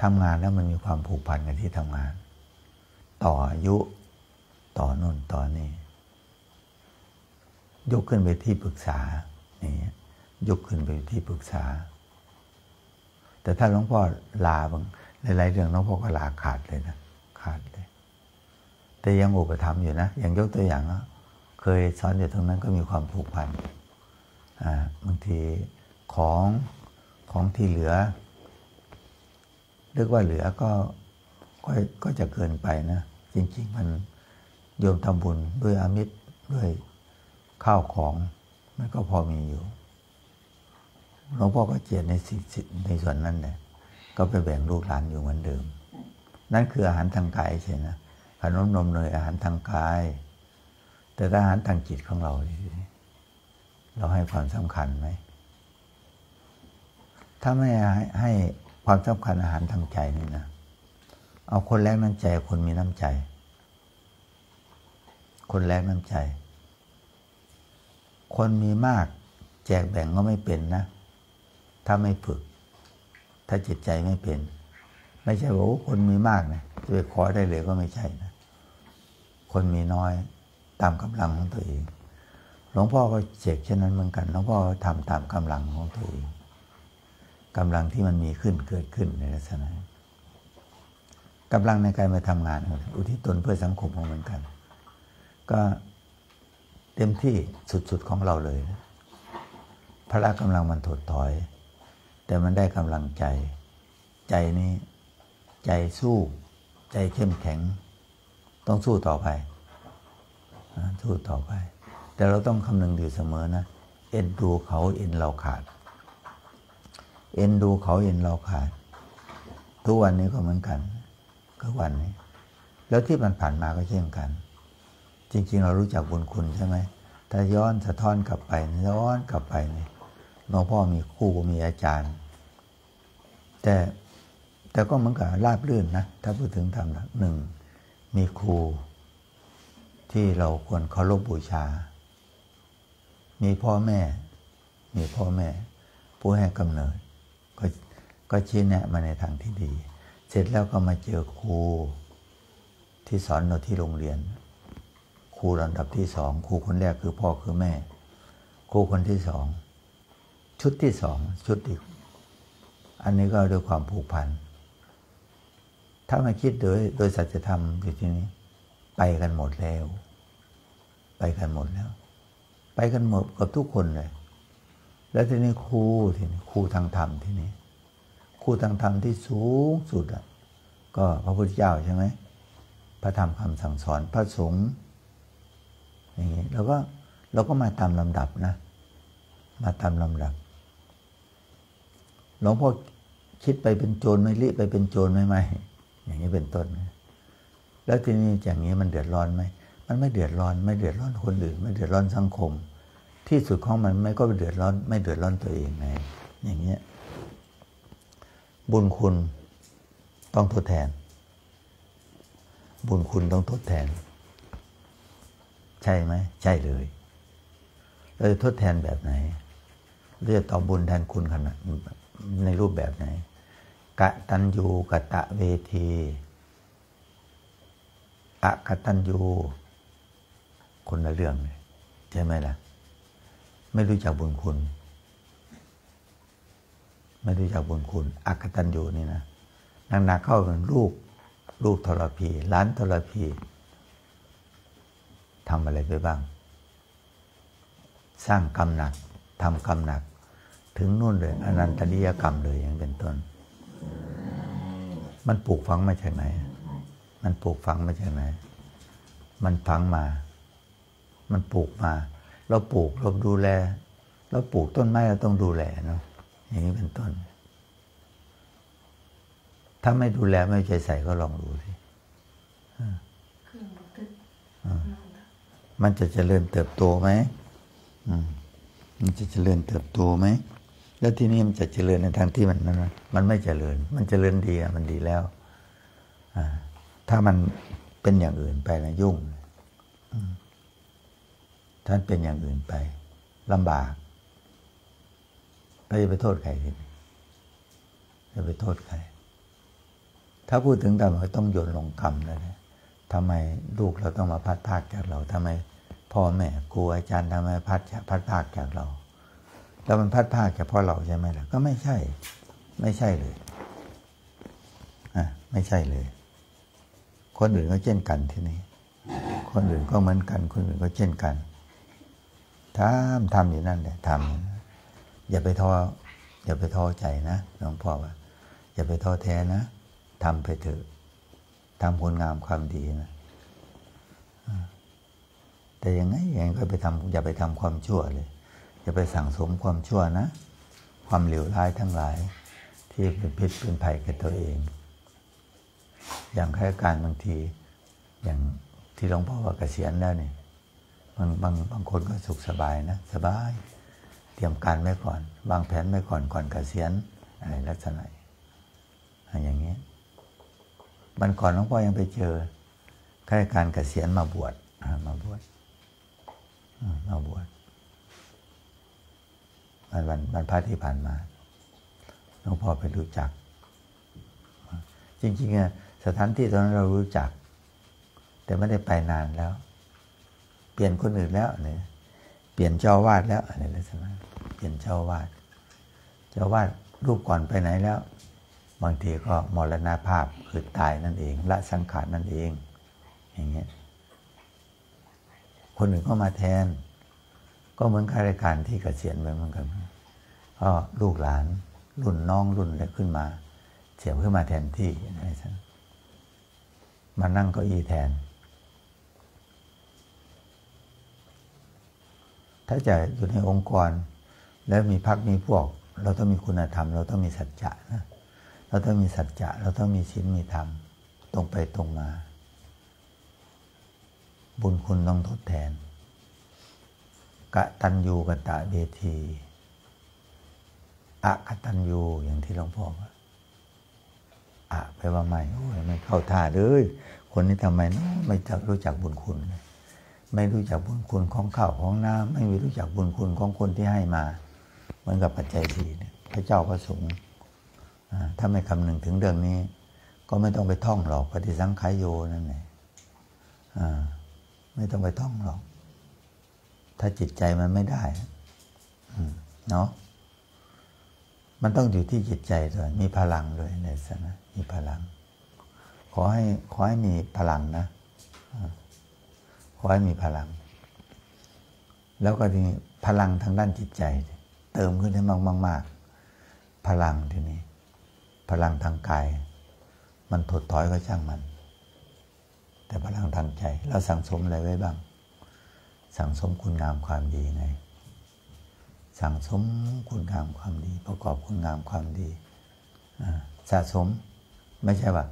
[SPEAKER 1] ทำงานแล้วมันมีความผูกพันกันที่ทำงาน ต่ออายุ ต่อน่นต่อนี่ยกขึ้นไปที่ปรึกษานี่ยกขึ้นไปที่ปรึกษา แต่ถ้าหลวงพ่อลาบางหลายๆเรื่องหลวงพ่อก็ลาขาดเลยนะขาดเลย แต่ยังอุปถัมอยู่นะอย่างยกตัวอย่างนะเคยสอนอยู่ตรงนั้นก็มีความผูกพันอ่าบางทีของของที่เหลือเรียกว่าเหลือก็ก็ก็จะเกินไปนะ จริง ๆ มัน โยมทำบุญด้วยอามิตรด้วยข้าวของมันก็พอมีอยู่หลวงพ่อก็เจียดในสิในส่วนนั้นเนี่ยก็ไปแบ่งลูกหลานอยู่เหมือนเดิม นั่นคืออาหารทางกายใช่ไหมขนมนมเนยอาหารทางกาย แต่อาหารทางจิตของเราเราให้ความสำคัญไหมถ้าไม่ให้ความสำคัญอาหารทางใจนี่นะเอาคนแรกน้ำใจคนมีน้ำใจ คนแรกน้ำใจ คนมีมากแจกแบ่งก็ไม่เป็นนะ ถ้าไม่ฝึก ถ้าจิตใจไม่เป็น ไม่ใช่ว่าคนมีมากนะจะไปขอได้เลยก็ไม่ใช่นะ คนมีน้อยตามกำลังของตัวเอง หลวงพ่อก็เจกเช่นนั้นเหมือนกัน หลวงพ่อทำตามกำลังของตัวเองกำลังที่มันมีขึ้นเกิดขึ้นในลักษณะกำลังในการมาทำงานอุทิศตนเพื่อสังคมเหมือนกัน ก็เต็มที่สุดๆของเราเลย พละกำลังมันถดถอย แต่มันได้กำลังใจ ใจนี้ ใจสู้ ใจเข้มแข็ง ต้องสู้ต่อไป สู้ต่อไป แต่เราต้องคำนึงอยู่เสมอนะ เอ็นดูเขาเอ็นเราขาด เอ็นดูเขาเอ็นเราขาด ทุกวันนี้ก็เหมือนกันก็วันนี้ แล้วที่มันผ่านมาก็เช่นกัน จริง ๆ เรารู้จักบุญคุณใช่ไหมถ้าย้อนสะท้อนกลับไปย้อนกลับไปนี่หลวงพ่อมีครูมีอาจารย์ แต่แต่ก็เหมือนกับราบลื่นนะถ้าพูดถึงธรรมหนึ่งมีครูที่เราควรเคารพบูชา มีพ่อแม่ มีพ่อแม่ ผู้ให้กำเนิด ก็ก็ชี้แนะมาในทางที่ดี เสร็จแล้วก็มาเจอครูที่สอนเราที่โรงเรียน รูลำดับที่สองครูคนแรกคือพ่อคือแม่ ครูคนที่สองชุดที่สองชุดอีก อันนี้ก็ด้วยความผูกพัน ถ้ามาคิดโดยโดยสัจธรรมอยู่ที่นี้ ไปกันหมดแล้ว ไปกันหมดแล้ว ไปกันหมดกับทุกคนเลย แล้วทีนี้ครูทีนี้ครูทางธรรมทีนี้ครูทางธรรมที่สูงสุดอะก็พระพุทธเจ้าใช่ไหมพระธรรมคำสั่งสอนพระสงฆ์ อย่างนี้เราก็เราก็มาตามลำดับนะ มาตามลำดับหลวงพ่อคิดไปเป็นโจรไม่รีไปเป็นโจรไม่ไม่อย่างนี้เป็นต้นแล้วทีนี้อย่างนี้มันเดือดร้อนไหมมันไม่เดือดร้อน ไม่เดือดร้อนคนอื่น ไม่เดือดร้อนสังคม ที่สุดของมันไม่ก็เดือดร้อน ไม่เดือดร้อนตัวเองไงอย่างเงี้ยบุญคุณต้องทดแทน บุญคุณต้องทดแทน ใช่ไหมใช่เลยเราจะทดแทนแบบไหนเราจะตอบบุญแทนคุณขนาดในรูปแบบไหนกะตันยูกะตะเวทีอะกะตันยูคนละเรื่องเลยใช่ไหมล่ะ ไม่รู้จักบุญคุณ ไม่รู้จักบุญคุณอักตันยูนี่นะหนักๆเข้าเป็นลูก ลูกทรพีล้านทรพี ทำอะไรไปบ้าง สร้างกรรมหนักทำกรรมหนัก ถึงนู่นเลยอนันตริยกรรมเลยอย่างเป็นต้น มันปลูกฝังมาจากไหน มันปลูกฝังมาจากไหน มันฝังมา มันปลูกมา เราปลูกเราดูแล เราปลูกต้นไม้เราต้องดูแลเนาะอย่างนี้เป็นต้น ถ้าไม่ดูแลไม่ใจใส่ก็ลองดูสิ มันจะเจริญเติบโตไหมมันจะเจริญเติบโตไหม แล้วที่นี่มันจะเจริญในทางที่มันมันมันไม่เจริญ มันเจริญดีอะมันดีแล้วถ้ามันเป็นอย่างอื่นไปนะยุ่งท่านเป็นอย่างอื่นไปลำบากเราจะไปโทษใครทีนี้จะไปโทษใคร ถ้าพูดถึงแต่ว่าต้องโยนลงกรรมแล้วนะ ทำไมลูกเราต้องมาพัดพากจากเราทำไมพ่อแม่ครูอาจารย์ทำไมพัดพัดพากจากเรา แล้วมันพัดพากจากพ่อเราใช่ไหมล่ะก็ไม่ใช่ ไม่ใช่เลยอะไม่ใช่เลย คนอื่นก็เช่นกันที่นี่คนอื่นก็เหมือนกัน คนอื่นก็เช่นกันทำทำอยู่นั่นแหละทำอย่าไปท้ออย่าไปท้อใจนะหลวงพ่อว่า อย่าไปท้อแท้นะทำไปเถอะ ทำผลงามความดีนะแต่ยังไงยังก็ไปทำอย่าไปทำความชั่วเลย อย่าไปสั่งสมความชั่วนะ ความเหลวร้ายทั้งหลาย ที่เป็นพิษเป็นภัยกับตัวเอง อย่างข้าราชการบางที อย่างที่หลวงพ่อว่าเกษียณแล้วเนี่ยบางบางบางคนก็สุขสบายนะ สบาย เตรียมการไว้ก่อนวางแผนไว้ก่อนก่อนเกษียณอะไรลักษณะอย่างนี้ บันก่อนหลวงพ่อยังไปเจอข้าราชการเกษียณมาบวชมาบวชมาบวชวันวันวันพระที่ผ่านมาหลวงพ่อไปรู้จัก จริงๆอะสถานที่ตอนนั้นเรารู้จัก แต่ไม่ได้ไปนานแล้ว เปลี่ยนคนอื่นแล้วเนี่ยเปลี่ยนเจ้าวาดแล้วอะไรลักษณะเปลี่ยนเจ้าวาด เจ้าวาดรูปก่อนไปไหนแล้ว บางทีก็มรณาภาพคือตายนั่นเองละสังขารนั่นเอง อย่างเงี้ยคนอื่นก็มาแทน ก็เหมือนข้าราชการที่เกษียณไปเหมือนกันก็ลูกหลานรุ่นน้องรุ่นอะไรขึ้นมาเสียบขึ้นมาแทนที่อะไรสักมานั่งเก้าอี้แทน ถ้าจะอยู่ในองค์กร แล้วมีพักมีพวก เราต้องมีคุณธรรม เราต้องมีสัจจะนะ เราต้องมีสัจจะเราต้องมีศีลมีธรรมตรงไปตรงมา บุญคุณต้องทดแทน กะตันยูกะตะเบทีอะกะตันยูอย่างที่หลวงพ่อว่าอะไปว่าไม่โอ้ยไม่เข้าท่าเลยคนนี้ทำไมไม่จักรู้จักบุญคุณ ไม่รู้จักบุญคุณของข้าวของน้ำไม่รู้จักบุญคุณของคนที่ให้มา เหมือนกับปัจจัยสี่พระเจ้าพระสงฆ์ ถ้าไม่คำนึงถึงเรื่องนี้ ก็ไม่ต้องไปท่องหรอกปฏิสังขายโยนั่นเองไม่ต้องไปท่องหรอก ถ้าจิตใจมันไม่ได้เนาะมันต้องอยู่ที่จิตใจด้วยมีพลังด้วยในสนะมีพลัง ขอให้ขอให้มีพลังนะขอให้มีพลัง แล้วก็ทีนี้พลังทางด้านจิตใจ เติมขึ้นให้มากมากพลังทีนี้ พลังทางกาย มันถดถอยก็ช่างมัน แต่พลังทางใจเราสั่งสมอะไรไว้บ้าง สั่งสมคุณงามความดีไง สั่งสมคุณงามความดี ประกอบคุณงามความดีสะสมไม่ใช่ว่า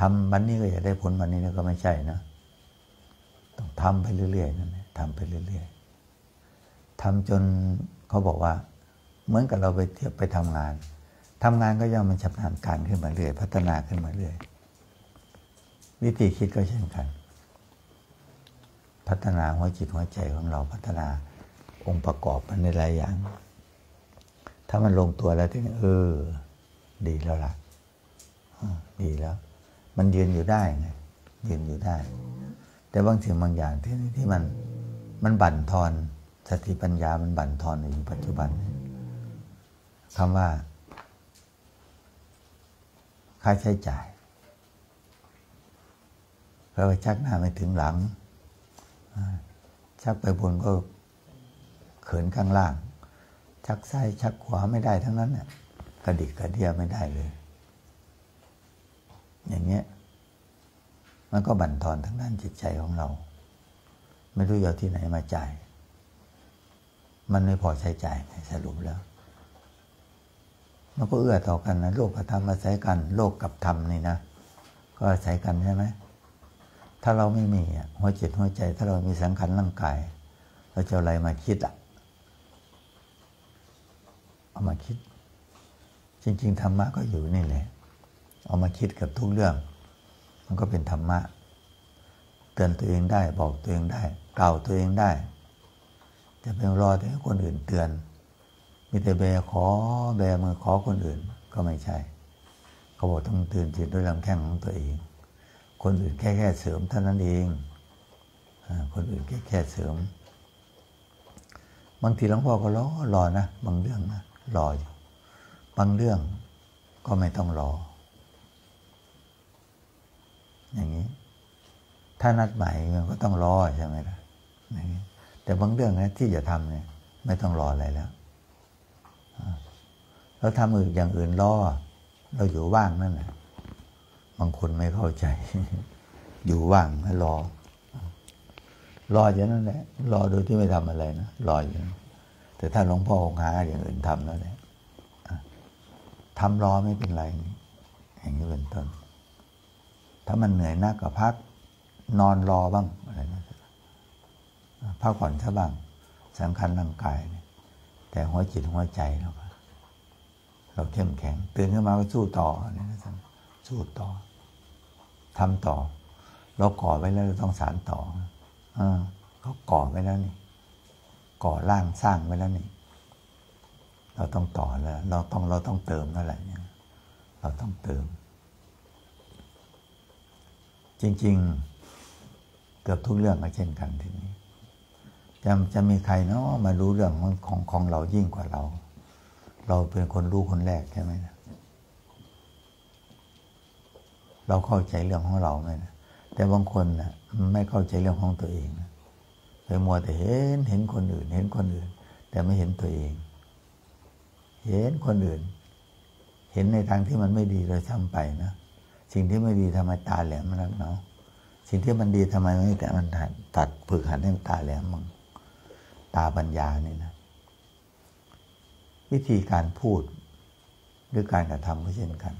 [SPEAKER 1] ทำวันนี้ก็อยากได้ผลวันนี้ก็ไม่ใช่นะต้องทำไปเรื่อยๆนั่นแหละทำไปเรื่อยๆทำจนเขาบอกว่า เหมือนกับเราไปเที่ยวไปทำงาน ทำงานก็ย่อมมันชำนาญการขึ้นมาเรื่อย พัฒนาขึ้นมาเรื่อยวิธีคิดก็เช่นกัน พัฒนาหัวจิตหัวใจของเราพัฒนาองค์ประกอบมันในหลายอย่าง ถ้ามันลงตัวแล้วถึง เออ ดีแล้วล่ะดีแล้ว มันยืนอยู่ได้ไงยืนอยู่ได้ แต่บางสิ่งบางอย่างที่ที่มันมันบั่นทอนสติปัญญามันบั่นทอนในปัจจุบันคำว่า ค่าใช้จ่ายเราไปชักหน้าไม่ถึงหลัง ชักไปบนก็เขินข้างล่าง ชักซ้ายชักขวาไม่ได้ทั้งนั้นเนี่ยกระดิกกระเดียไม่ได้เลย อย่างเงี้ย มันก็บั่นทอนทั้งด้านจิตใจของเรา ไม่รู้เอาที่ไหนมาจ่าย มันไม่พอใช้จ่ายสรุปแล้ว มันก็เอื้อต่อกันนะโลกกับธรรมอาศัยกัน โลกกับธรรมนี่นะก็อาศัยกันใช่ไหมถ้าเราไม่มีหัวจิตหัวใจ ถ้าเรามีสังขารร่างกาย เราจะอะไรมาคิดอะเอามาคิด จริง ๆธรรมะก็อยู่นี่แหละเอามาคิดกับทุกเรื่อง มันก็เป็นธรรมะ เตือนตัวเองได้บอกตัวเองได้กล่าวตัวเองได้ จะเป็นรอแต่คนอื่นเตือน มีแต่แบขอแบมือขอคนอื่นก็ไม่ใช่ เขาบอกต้องตื่นจิตด้วยลำแข้งของตัวเอง คนอื่นแค่แค่เสริมเท่านั้นเองคนอื่นแค่แค่เสริม บางทีหลวงพ่อก็รอรอนะบางเรื่องนะรออยู่บางเรื่องก็ไม่ต้องรอ อย่างนี้ ถ้านัดหมายมันก็ต้องรอใช่ไหมล่ะแต่บางเรื่องนะที่จะทำเนี่ย ไม่ต้องรออะไรแล้ว แล้วทำอื่นอย่างอื่นรอเราอยู่ว่างนั่นแหละบางคนไม่เข้าใจ อยู่ว่างแล้วรอ รออย่างนั้นแหละ รอโดยที่ไม่ทำอะไรนะรออย่างนั้นแต่ถ้าหลวงพ่อหาอย่างอื่นทำแล้วเนี่ยทำรอไม่เป็นไรอย่างนี้เป็นต้น ถ้ามันเหนื่อยนักก็พักนอนรอบ้างอะไรนะพักผ่อนซะบ้างสำคัญร่างกาย แต่หัวจิตหัวใจเรา เราเข้มแข็ง ตื่นขึ้นมาก็สู้ต่อเนี่ยนะสู้ต่อทำต่อ เราก่อไว้แล้วเราต้องสารต่ออเขาก่อไว้แล้วนี่ ก่อร่างสร้างไว้แล้วนี่ เราต้องต่อแล้ว เราต้องเราต้องเติมนั่นแหละเนี่ยเราต้องเติม จริง ๆ เกือบทุกเรื่องก็เช่นกันทีนี้จะจะมีใครเนาะมารู้เรื่องของของของเรายิ่งกว่าเรา เราเป็นคนรู้คนแรกใช่ไหมนะเราเข้าใจเรื่องของเราไหมนะแต่บางคนนะไม่เข้าใจเรื่องของตัวเองนะไปมัวแต่เห็นเห็นคนอื่น เห็นคนอื่น แต่ไม่เห็นตัวเอง เห็นคนอื่น เห็นในทางที่มันไม่ดีเลยซ้ำไปนะสิ่งที่ไม่ดีทำไมตาแหลมมันนักเนาะสิ่งที่มันดีทำไมไม่แต่มันตัดฝึกหัดให้ตาแหลมมั่งตาปัญญานี่นะ วิธีการพูดหรือการกระทำก็เช่นกัน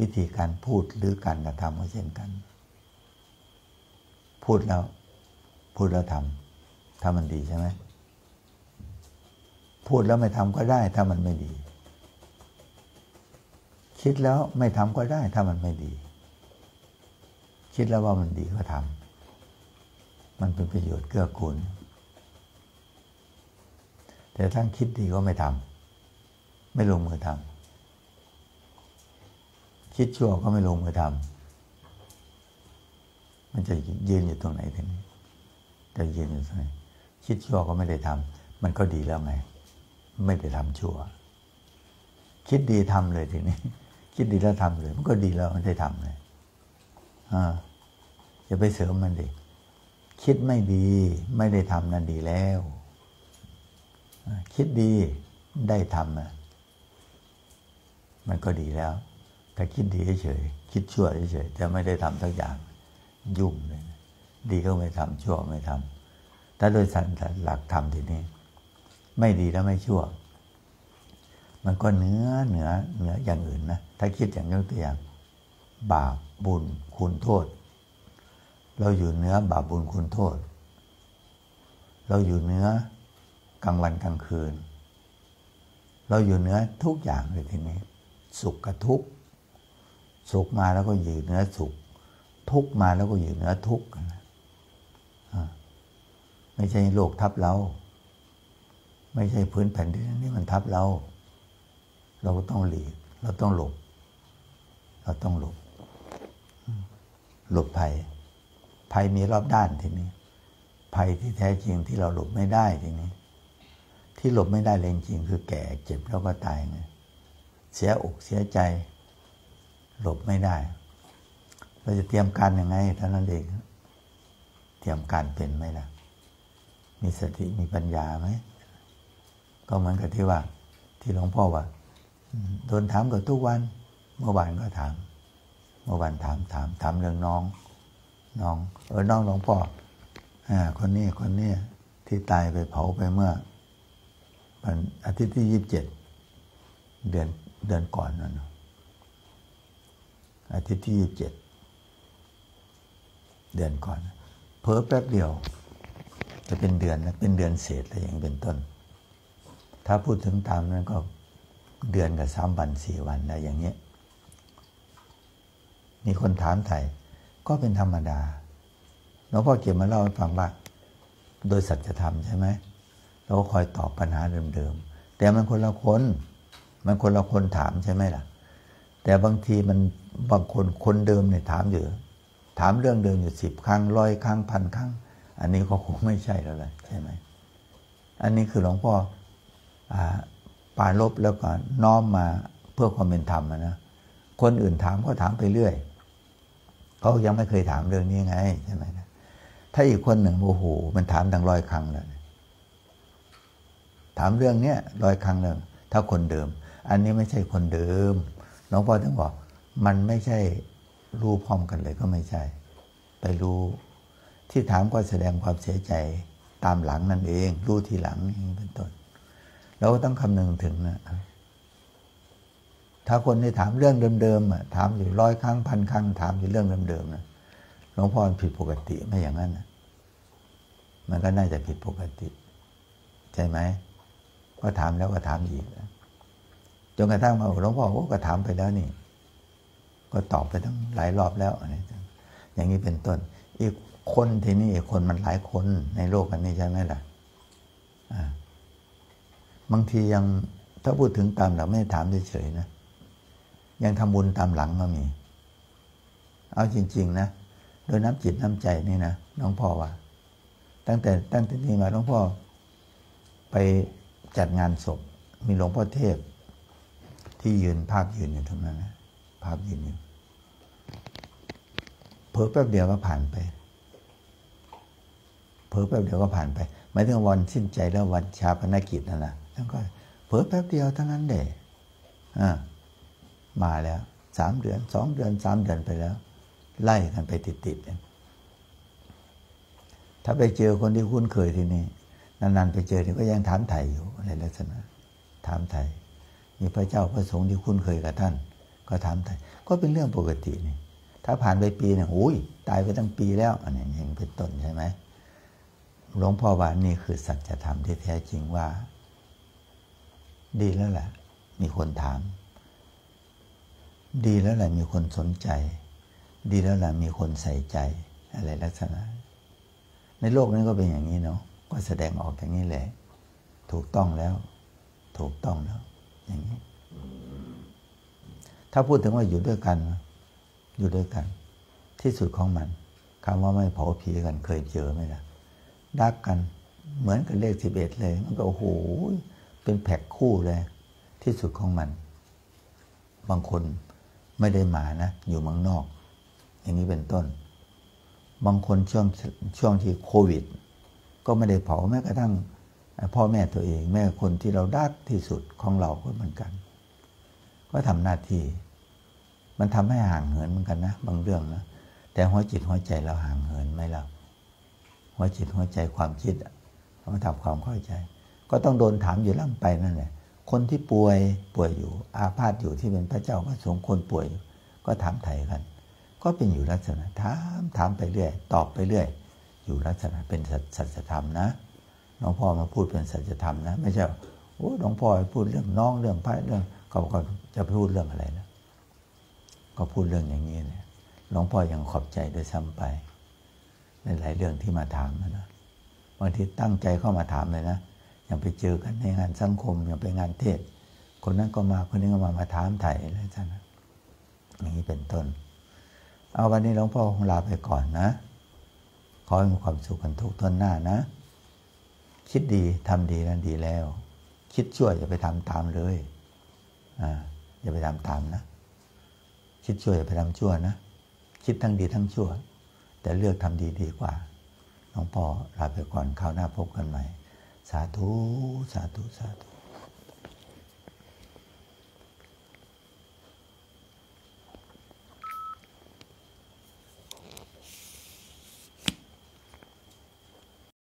[SPEAKER 1] วิธีการพูดหรือการกระทำก็เช่นกัน พูดแล้วพูดแล้วทำถ้ามันดีใช่ไหมพูดแล้วไม่ทำก็ได้ถ้ามันไม่ดี คิดแล้วไม่ทำก็ได้ถ้ามันไม่ดี คิดแล้วว่ามันดีก็ทำมันเป็นประโยชน์เกื้อกูล แต่ถ้าคิดดีก็ไม่ทำไม่ลงมือทำคิดชั่วก็ไม่ลงมือทำมันจะยืนอยู่ตรงไหนทีนี้จะยืนอยู่ตรงไหนคิดชั่วก็ไม่ได้ทำมันก็ดีแล้วไง ไม่ได้ทำชั่ว คิดดีทำเลยทีนี้ คิดดีแล้วทำเลย มันก็ดีแล้วมันได้ทำเลยอ่าจะไปเสริมมันดิคิดไม่ดี ไม่ได้ทำนั่นดีแล้ว คิดดีได้ทำนะมันก็ดีแล้ว แต่คิดดีเฉยคิดชั่วเฉยแต่ไม่ได้ทำทั้งอย่างยุ่งเลยดีก็ไม่ทำชั่วไม่ทำถ้าโดยสันหลักธรรมทีนี้ ไม่ดีแล้วไม่ชั่ว มันก็เนื้อเหนือเหนืออย่างอื่นนะถ้าคิดอย่างยกตัวอย่าง บาปบุญคุณโทษ เราอยู่เนื้อบาปบุญคุณโทษ เราอยู่เนื้อ กลางวันกลางคืน เราอยู่เนื้อทุกอย่างเลยทีนี้ สุขกับทุกข์สุขมาแล้วก็อยู่เนื้อสุข ทุกข์มาแล้วก็อยู่เนื้อทุกข์ไม่ใช่โลกทับเรา ไม่ใช่พื้นแผ่นดินนี่มันทับเรา เราก็ต้องหลีก เราต้องหลบ เราต้องหลบ หลบภัย ภัยมีรอบด้านทีนี้ ภัยที่แท้จริงที่เราหลบไม่ได้ทีนี้ ที่หลบไม่ได้เลยจริงคือแก่เจ็บแล้วก็ตายไงเสียอกเสียใจ หลบไม่ได้ เราจะเตรียมการยังไงเท่านั้นเองเตรียมการเป็นไหมล่ะ มีสติมีปัญญาไหมก็เหมือนกับที่ว่า ที่หลวงพ่อว่าโดนถามกับทุกวัน เมื่อวานก็ถาม เมื่อวานถามถามถามเรื่องน้อง น้องเออน้องหลวงพ่ออ่าคนนี้คนนี้ที่ตายไปเผาไปเมื่อ วันอาทิตย์ที่ยี่สิบเจ็ดเดือนเดือนก่อนนั่นอาทิตย์ที่ยี่สิบเจ็ดเดือนก่อน เพิ่แป๊บเดียว จะเป็นเดือนนะเป็นเดือนเศษอะไรอย่างเป็นต้น ถ้าพูดถึงตามนั้นก็เดือนกับสามวันสี่วันอะไรอย่างเงี้ยมีคนถามไทยก็เป็นธรรมดาหลวงพ่อเก็บมาเล่าให้ฟังว่า โดยสัจธรรมใช่ไหม เราก็คอยตอบปัญหาเดิมๆ แต่มันคนละคน มันคนละคนถามใช่ไหมล่ะ แต่บางทีมันบางคนคนเดิมเนี่ยถามอยู่ ถามเรื่องเดิมอยู่สิบครั้งร้อยครั้งพันครั้ง อันนี้ก็คงไม่ใช่แล้วแหละใช่ไหม อันนี้คือหลวงพ่อปาลบแล้วก็น้อมมาเพื่อความเป็นธรรมนะ คนอื่นถามก็ถามไปเรื่อย เขายังไม่เคยถามเรื่องนี้ไงใช่ไหมนะถ้าอีกคนหนึ่งโอ้โหมันถามดังร้อยครั้งแล้ว ถามเรื่องเนี้ยร้อยครั้งแล้วถ้าคนเดิม อันนี้ไม่ใช่คนเดิมหลวงพ่อถึงบอกมันไม่ใช่รู้พร้อมกันเลยก็ไม่ใช่ ไปรู้ที่ถามก็แสดงความเสียใจตามหลังนั่นเอง รู้ทีหลังเป็นต้นเราก็ต้องคำนึงถึงนะถ้าคนที่ถามเรื่องเดิมๆถามอยู่ร้อยครั้งพันครั้งถามอยู่เรื่องเดิมๆนะหลวงพ่อผิดปกติไม่อย่างนั้นนะมันก็น่าจะผิดปกติ ใช่ไหม ก็ถามแล้วก็ถามอีกจนกระทั่งมาหลวงพ่อก็ถามไปแล้วนี่ ก็ตอบไปตั้งหลายรอบแล้วอย่างนี้เป็นต้น อีกคนที่นี่คนมันหลายคนในโลกอันนี้ใช่ไหมล่ะบางทียังถ้าพูดถึงตามหลักไม่ถามเฉยๆนะ ยังทำบุญตามหลังก็มี เอาจริง ๆ นะโดยน้ำจิตน้ำใจนี่นะน้องพ่อว่า ตั้งแต่ตั้งแต่นี้มาน้องพ่อไป จัดงานศพ มีหลวงพ่อเทพ ที่ยืนภาพยืนอยู่ตรงนั้นนะภาพยืนอยู่เพิ่แป๊บเดียวก็ผ่านไปเพิ่แป๊บเดียวก็ผ่านไปหมายถึงวันสิ้นใจแล้ววันชาปนกิจนั่นนะแล้วก็เพิ่แป๊บเดียวเท่านั้นเด็อ่ามาแล้วสามเดือนสองเดือนสามเดือนไปแล้ว ไล่กันไปติดๆถ้าไปเจอคนที่คุ้นเคยที่นี่ นานๆไปเจอเนี่ยก็ยังถามไถ่อยู่ในลักษณะ ถามไถ่มีพระเจ้าพระสงฆ์ที่คุ้นเคยกับท่าน ก็ถามไถ่ก็เป็นเรื่องปกตินี่ถ้าผ่านไปปีเนี่ยโอ้ยตายไปตั้งปีแล้วอันนี้ยังเป็นต้นใช่ไหมหลวงพ่อว่านี่คือสัจธรรมที่แท้จริงว่า ดีแล้วแหละมีคนถาม ดีแล้วแหละมีคนสนใจ ดีแล้วแหละมีคนใส่ใจ อะไรลักษณะ ในโลกนี้ก็เป็นอย่างนี้เนาะ ก็แสดงออกอย่างนี้แหละ ถูกต้องแล้ว ถูกต้องแล้ว อย่างนี้ ถ้าพูดถึงว่าอยู่ด้วยกัน อยู่ด้วยกัน ที่สุดของมันคำว่าไม่เผาผีกันเคยเจอไหมล่ะรักกันเหมือนกับเลขสิบเอ็ดเลย มันก็โอ้โหเป็นแพ็กคู่เลย ที่สุดของมัน บางคนไม่ได้มานะ อยู่เมืองนอก อย่างนี้เป็นต้น บางคนช่วงช่วงที่โควิด ก็ไม่ได้เผาแม้กระทั่งพ่อแม่ตัวเอง แม่คนที่เราดักที่สุดของเราก็เหมือนกัน ก็ทำหน้าที่ มันทำให้ห่างเหินเหมือนกันนะ บางเรื่องนะแต่หัวจิตหัวใจเราห่างเหินไหมเราหัวจิตหัวใจความคิดต้องทำความเข้าใจ ก็ต้องโดนถามอยู่ล่ำไปนั่นแหละคนที่ป่วยป่วยอยู่ อาพาธอยู่ที่เป็นพระเจ้าพระสงฆ์คนป่วยก็ถามไถ่กัน ก็เป็นอยู่ลักษณะถามถามไปเรื่อย ตอบไปเรื่อย อยู่ลักษณะเป็นสัจธรรมนะหลวงพ่อมาพูดเป็นสัจธรรมนะ ไม่ใช่โอ้หลวงพ่อพูดเรื่องน้องเรื่องพระเรื่องเขาก็จะพูดเรื่องอะไรนะก็พูดเรื่องอย่างนี้เนี่ยหลวงพ่อยังขอบใจโดยซ้ำไป ในหลายเรื่องที่มาถามนะบางทีตั้งใจเข้ามาถามเลยนะอย่างไปเจอกันในงานสังคมอย่างไปงานเทศ คนนั้นก็มาคนนี้ก็มามาถามไถ่อะไรท่านอย่างนี้เป็นต้น เอาวันนี้หลวงพ่อคงลาไปก่อนนะ ขอให้มีความสุขกันทุกทนหน้านะ คิดดีทำดีนั้นดีแล้ว คิดชั่วอย่าไปทำตามเลยอ่าอย่าไปทำตามนะ คิดชั่วอย่าไปทำชั่วนะ คิดทั้งดีทั้งชั่ว แต่เลือกทำดีดีกว่าน้องพ่อลาไปก่อนคราวหน้าพบกันใหม่ สาธุ สาธุ สาธุ